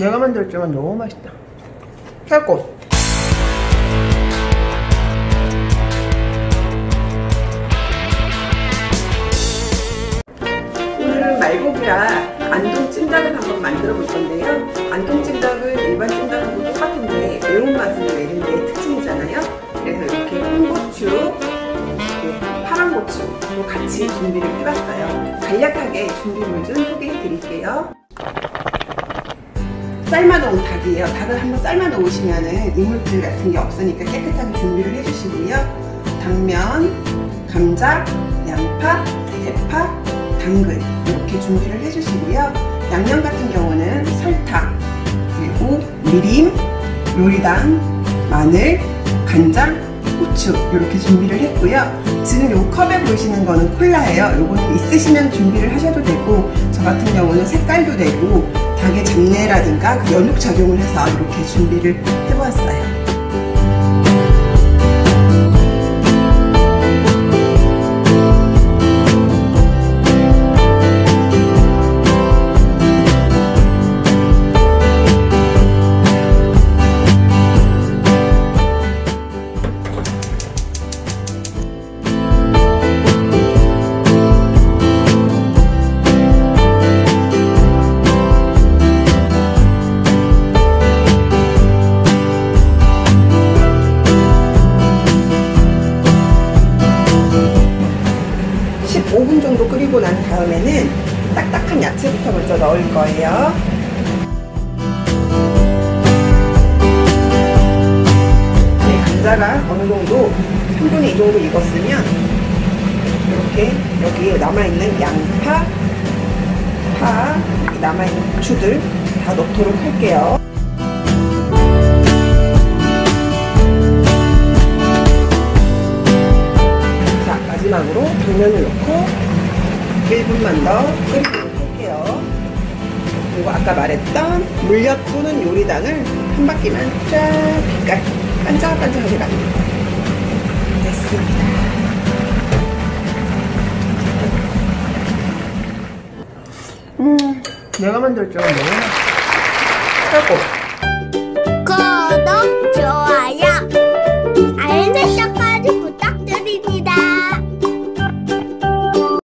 내가 만들었지만 너무 맛있다. 최고. 오늘은 말고기라 안동 찜닭을 한번 만들어 볼 건데요. 안동 찜닭은 일반 찜닭하고 똑같은데 매운맛을 내는 게 특징이잖아요. 그래서 이렇게 홍고추, 파란 고추로 같이 준비를 해봤어요. 간략하게 준비물 좀 소개해 드릴게요. 삶아놓은 닭이에요. 닭을 한번 삶아놓으시면은 이물질 같은 게 없으니까 깨끗하게 준비를 해주시고요. 당면, 감자, 양파, 대파, 당근 이렇게 준비를 해주시고요. 양념 같은 경우는 설탕, 그리고 미림, 요리당, 마늘, 간장, 후추 이렇게 준비를 했고요. 지금 이 컵에 보이시는 거는 콜라예요. 요거는 있으시면 준비를 하셔도 되고 저 같은 경우는 색깔도 되고 닭의 잡내라든가 그 연육 작용을 해서 이렇게 준비를 해보았어요. 15분 정도 끓이고 난 다음에는 딱딱한 야채부터 먼저 넣을 거예요. 네, 감자가 어느 정도 3분의 2 정도 익었으면 이렇게 여기에 남아있는 양파, 파, 남아있는 고추들 다 넣도록 할게요. 마지막으로 당면을 넣고 1분만 더 끓이도록 할게요. 그리고 아까 말했던 물엿 또는 요리당을 한 바퀴만 쫙 빛깔 반짝반짝하게 납니다. 됐습니다. 음, 내가 만들 줄은 너무 최고. 고!